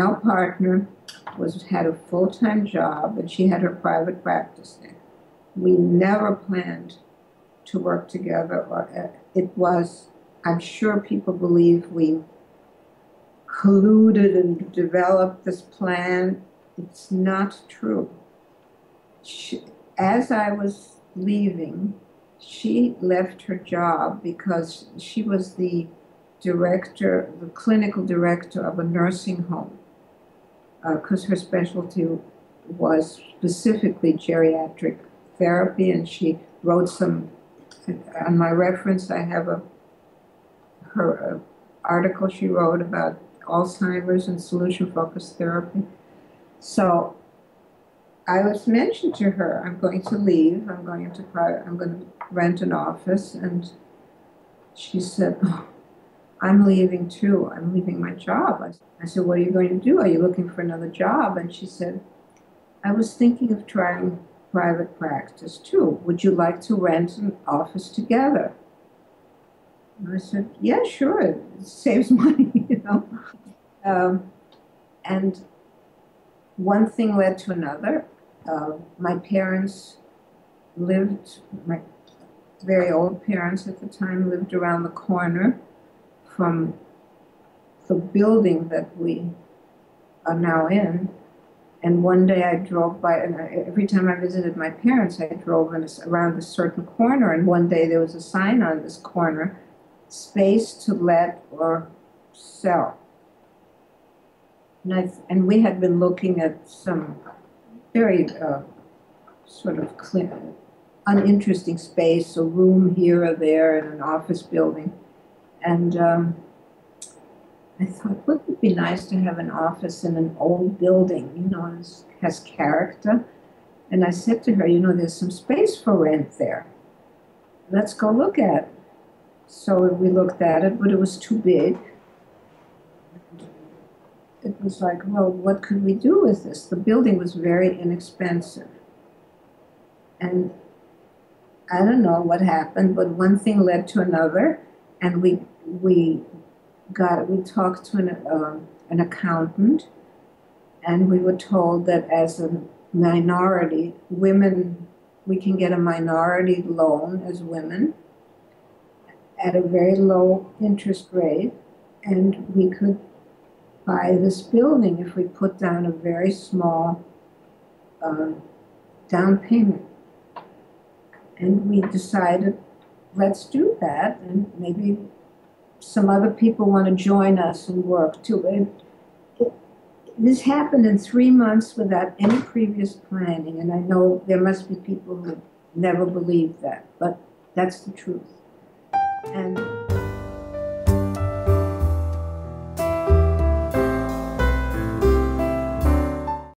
now partner was had a full-time job and she had her private practice there. We never planned to work together or uh, it was I'm sure people believe we colluded and developed this plan. It's not true. She, as I was leaving, she left her job because she was the director, the clinical director of a nursing home, because uh, her specialty was specifically geriatric therapy, and she wrote some. On my reference, I have a her uh, article she wrote about Alzheimer's and solution focused therapy. So I was mentioned to her, I'm going to leave, I'm going to I'm going to rent an office, and she said, oh, I'm leaving too. I'm leaving my job. I, said, What are you going to do? Are you looking for another job? And she said, I was thinking of trying private practice too. Would you like to rent an office together? And I said, Yeah, sure. It saves money, you know. Um, and one thing led to another. Uh, my parents lived, my very old parents at the time lived around the corner from the building that we are now in. And one day I drove by, and I, every time I visited my parents, I drove in a, around a certain corner. And one day there was a sign on this corner space to let or sell. And, I, and we had been looking at some very uh, sort of uninteresting space, a room here or there in an office building. And um, I thought, wouldn't it be nice to have an office in an old building, you know, has, has character? And I said to her, you know, there's some space for rent there. Let's go look at it. So we looked at it, but it was too big. It was like, well, what could we do with this? The building was very inexpensive. And I don't know what happened, but one thing led to another and we we got we talked to an uh, an accountant, and we were told that as a minority, women we can get a minority loan as women at a very low interest rate, and we could buy this building if we put down a very small uh, down payment. And we decided let's do that. And maybe some other people want to join us and work too. It, it, this happened in three months without any previous planning. And I know there must be people who never believe that, but that's the truth. And